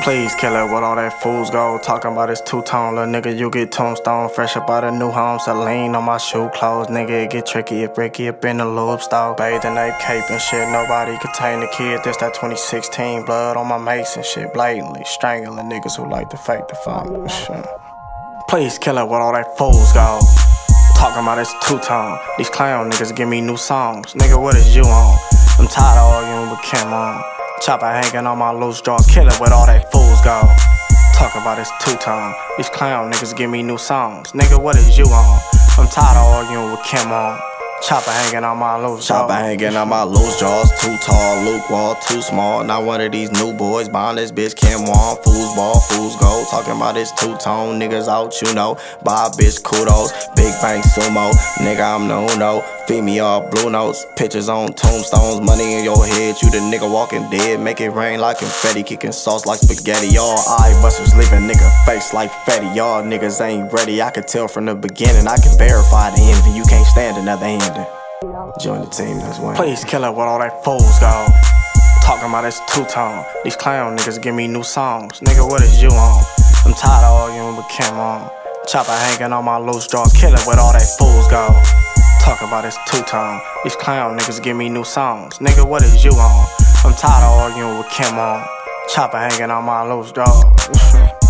Please kill it with all that fool's gold. Talking about his two tone, little nigga, you get tombstone. Fresh up out a new home, Celine on my shoe clothes. Nigga, it get tricky if Ricky up in the lube stall. Bathing ape cape and shit, nobody contain the kid. This that 2016 blood on my and shit. Blatantly strangling niggas who like to fake the fun. Please kill it with all that fool's gold. Talking about his two tone. These clown niggas give me new songs. Nigga, what is you on? I'm tired of arguing with Kim on. Chopper hanging on my loose jaw, killer with all that fools go. Talk about his two tone. These clown niggas give me new songs. Nigga, what is you on? I'm tired of arguing with Kim on. Chopper hanging on my loose jaw. Chopper hanging on my loose jaws. Too tall, Luke wall, too small. Not one of these new boys buying this bitch Kim Wong. Fools ball, fools go. Talking about this two tone. Niggas out, you know. Buy bitch kudos. Big bang sumo. Nigga, I'm no no. Feed me all blue notes. Pictures on tombstones. Money in your head. You the nigga walking dead. Make it rain like confetti. Kicking sauce like spaghetti. Y'all eye busters leaving nigga face like fatty. Y'all niggas ain't ready. I can tell from the beginning. I can verify the envy. You can't stand another end. Join the team, that's one. Please kill it with all that fools go. Talking about this two tone. These clown niggas give me new songs. Nigga, what is you on? I'm tired of arguing with Kim on. Chopper hanging on my loose jaw, kill it with all that fools go. About this two tone. These clown niggas give me new songs. Nigga, what is you on? I'm tired of arguing with Kim on. Chopper hanging on my loose jaw.